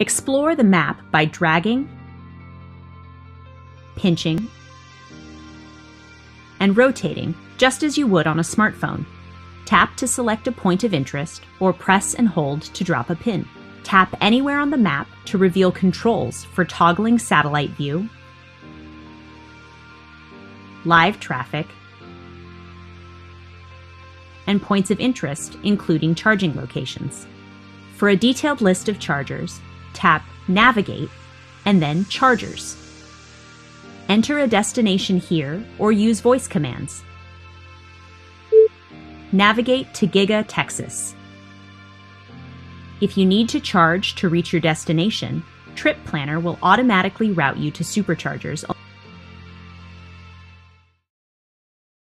Explore the map by dragging, pinching, and rotating just as you would on a smartphone. Tap to select a point of interest or press and hold to drop a pin. Tap anywhere on the map to reveal controls for toggling satellite view, live traffic, and points of interest, including charging locations. For a detailed list of chargers, tap Navigate and then Chargers. Enter a destination here or use voice commands. Navigate to Giga, Texas. If you need to charge to reach your destination, Trip Planner will automatically route you to superchargers